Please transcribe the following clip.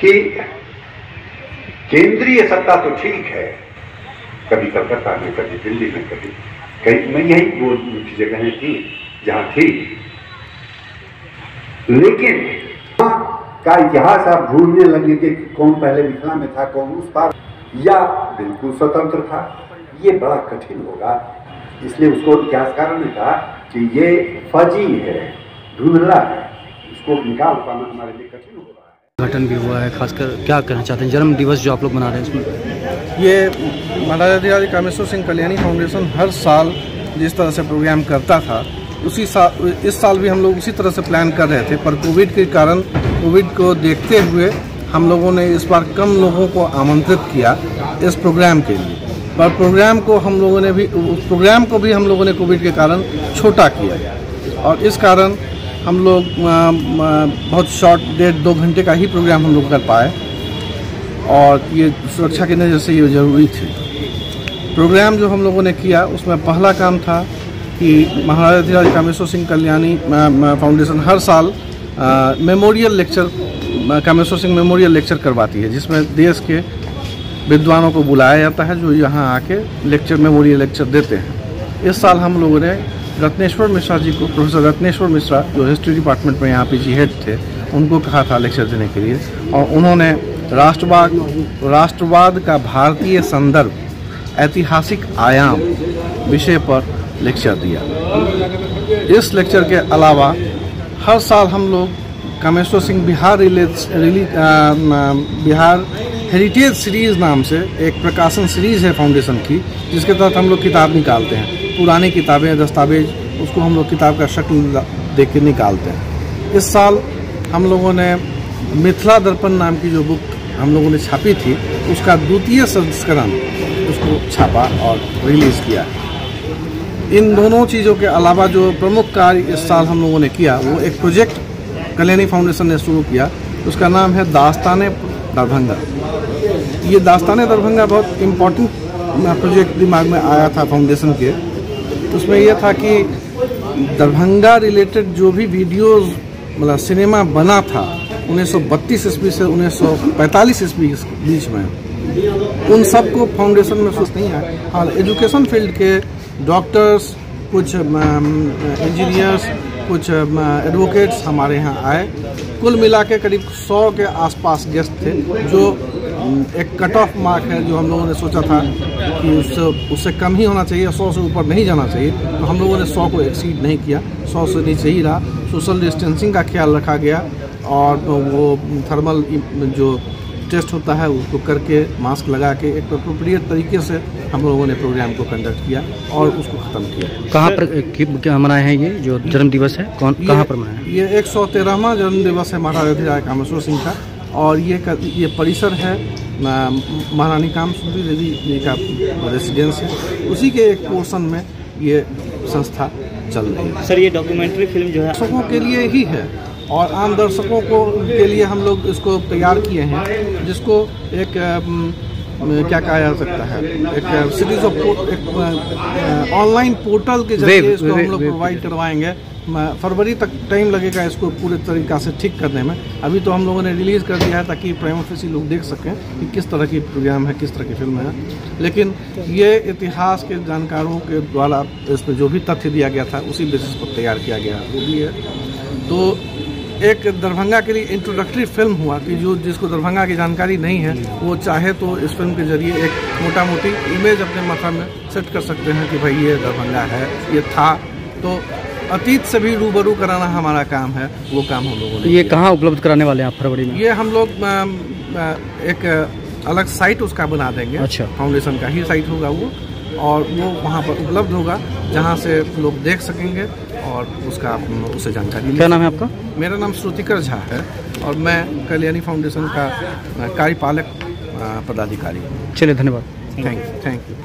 कि केंद्रीय सत्ता तो ठीक है, कभी कलकत्ता में, कभी दिल्ली में, कभी कहीं, मैं यही वो जगहें थी, जहाँ थी लेकिन का इतिहास आप ढूँढने लगे कि कौन पहले मिथिला में था, कौन उस पार। या बिल्कुल स्वतंत्र था। ये बड़ा कठिन होगा। इसलिए उसको इतिहासकारों ने कहा कि ये फजी है, धुंधला है। इसको निकाल पाना हमारे लिए कठिन हो गठन भी हुआ है, खासकर क्या कहना चाहते हैं? जन्म दिवस जो आप लोग मना रहे हैं इसमें ये महाराजा कामेश्वर सिंह कल्याणी फाउंडेशन हर साल जिस तरह से प्रोग्राम करता था, उसी साल इस साल भी हम लोग उसी तरह से प्लान कर रहे थे, पर कोविड के कारण, कोविड को देखते हुए हम लोगों ने इस बार कम लोगों को आमंत्रित किया इस प्रोग्राम के लिए। पर प्रोग्राम को हम लोगों ने भी प्रोग्राम को भी हम लोगों ने कोविड के कारण छोटा किया। और इस कारण हम लोग बहुत शॉर्ट डेढ़, दो घंटे का ही प्रोग्राम हम लोग कर पाए। और ये सुरक्षा की नज़र से ये ज़रूरी थी। प्रोग्राम जो हम लोगों ने किया, उसमें पहला काम था कि महाराजा धीराज कामेश्वर सिंह कल्याणी फाउंडेशन हर साल memorial lecture Kameshwar Singh memorial lecture करवाती है, जिसमें देश के विद्वानों को बुलाया जाता है, जो यहाँ आके लेक्चर मेमोरियल लेक्चर देते हैं। इस साल हम लोगों ने रत्नेश्वर मिश्रा जी को, प्रोफेसर रत्नेश्वर मिश्रा जो हिस्ट्री डिपार्टमेंट में यहाँ पे जी हेड थे, उनको कहा था लेक्चर देने के लिए। और उन्होंने राष्ट्रवाद राष्ट्रवाद का भारतीय संदर्भ, ऐतिहासिक आयाम विषय पर लेक्चर दिया। इस लेक्चर के अलावा हर साल हम लोग कामेश्वर सिंह बिहार रिली बिहार हेरिटेज सीरीज़ नाम से एक प्रकाशन सीरीज़ है फाउंडेशन की, जिसके तहत हम लोग किताब निकालते हैं। पुरानी किताबें, दस्तावेज़, उसको हम लोग किताब का शक्ल देख के निकालते हैं। इस साल हम लोगों ने मिथिला दर्पण नाम की जो बुक हम लोगों ने छापी थी, उसका द्वितीय संस्करण उसको छापा और रिलीज़ किया इन दोनों चीज़ों के अलावा जो प्रमुख कार्य इस साल हम लोगों ने किया, वो एक प्रोजेक्ट कल्याणी फाउंडेशन ने शुरू किया। उसका नाम है दास्तान दरभंगा। ये दास्तान दरभंगा बहुत इम्पोर्टेंट प्रोजेक्ट दिमाग में आया था फाउंडेशन के। उसमें यह था कि दरभंगा रिलेटेड जो भी वीडियोस मतलब सिनेमा बना था 1932 ईस्वी से 1945 ईस्वी बीच में, उन सबको फाउंडेशन में सोच नहीं आया। हाँ एजुकेशन फ़ील्ड के डॉक्टर्स कुछ इंजीनियर्स कुछ एडवोकेट्स हमारे यहाँ आए। कुल मिला के करीब 100 के आसपास गेस्ट थे, जो एक कट ऑफ़ मार्क है जो हम लोगों ने सोचा था कि उससे उससे कम ही होना चाहिए सौ से ऊपर नहीं जाना चाहिए। तो हम लोगों ने सौ को एक्सीड नहीं किया। सौ से नीचे ही रहा। सोशल डिस्टेंसिंग का ख्याल रखा गया और वो थर्मल जो टेस्ट होता है उसको करके मास्क लगा के एक अप्रोप्रिएट तरीके से हम लोगों ने प्रोग्राम को कंडक्ट किया और उसको ख़त्म किया। कहाँ पर क्या मनाए हैं ये जो जन्म दिवस है? कौन कहाँ पर मनाए ये एक सौ तेरहवा जन्म दिवस है महाराजा धीराज कामेश्वर सिंह का। और ये कर, ये परिसर है महारानी काम सुंदरी देवी जी का रेसिडेंस है। उसी के एक पोर्शन में ये संस्था चल रही है। सर ये डॉक्यूमेंट्री फ़िल्म जो है दर्शकों के लिए ही है और आम दर्शकों को के लिए हम लोग इसको तैयार किए हैं जिसको एक क्या कहा जा सकता है? एक सीरीज़ ऑफ़ एक ऑनलाइन पोर्टल के ज़रिए इसको हम लोग प्रोवाइड करवाएँगे। फरवरी तक टाइम लगेगा इसको पूरे तरीका से ठीक करने में। अभी तो हम लोगों ने रिलीज़ कर दिया है ताकि प्राइम ऑफिसी लोग देख सकें कि किस तरह की प्रोग्राम है, किस तरह की फ़िल्म है। लेकिन ये इतिहास के जानकारों के द्वारा इसमें जो भी तथ्य दिया गया था, उसी बेसिस पर तैयार किया गया वो भी है। तो एक दरभंगा के लिए इंट्रोडक्टरी फ़िल्म हुआ कि जो जिसको दरभंगा की जानकारी नहीं है, वो चाहे तो इस फ़िल्म के ज़रिए एक मोटा मोटी इमेज अपने माथा में सेट कर सकते हैं कि भाई ये दरभंगा है, ये था। तो अतीत से भी रूबरू कराना हमारा काम है वो काम हम लोगों ने ये कहाँ उपलब्ध कराने वाले हैं आप फरवरी में? ये हम लोग एक अलग साइट उसका बना देंगे। अच्छा। फाउंडेशन का ही साइट होगा वो और वो वहाँ पर उपलब्ध होगा जहाँ से लोग देख सकेंगे और उसका उससे जानकारी क्या नाम है आपका? मेरा नाम श्रुतिकर झा है और मैं कल्याणी फाउंडेशन का कार्यपालक पदाधिकारी चलिए धन्यवाद। Thank you thank you